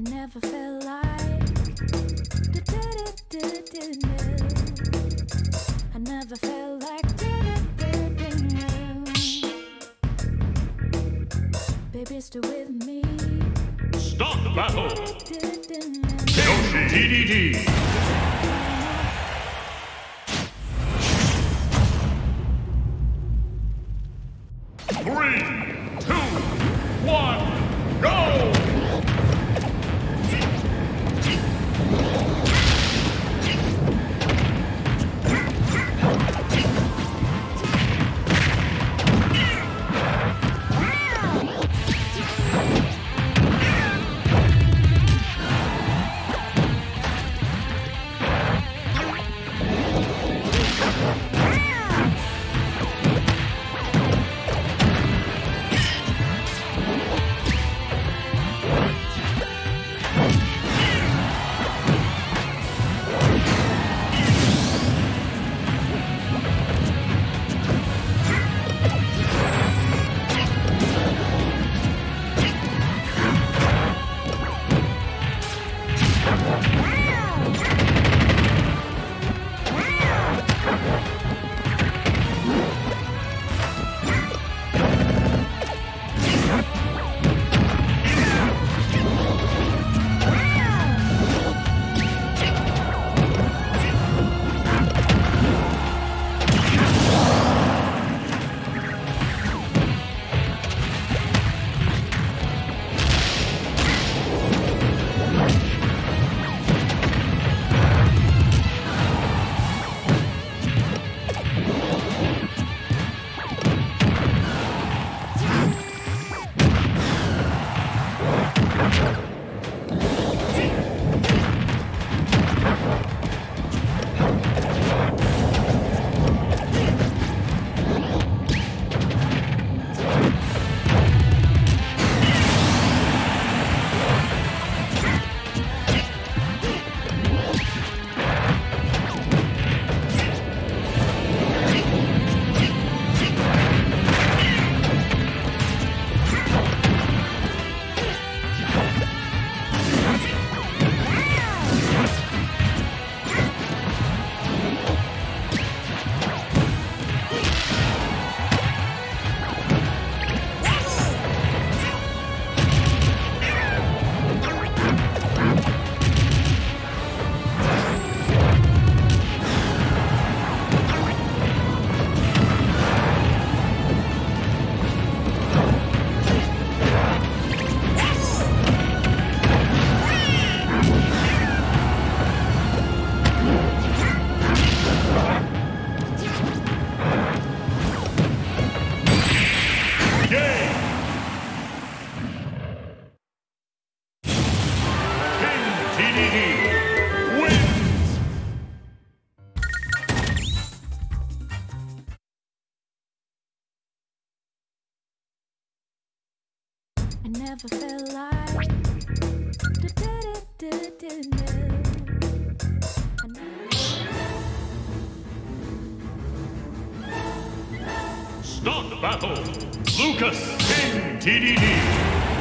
never felt like. I never felt like. Baby, stay with me. Stop battle! Yoshi Dedede! I never felt like never- Stop battle! Lucas King Dedede!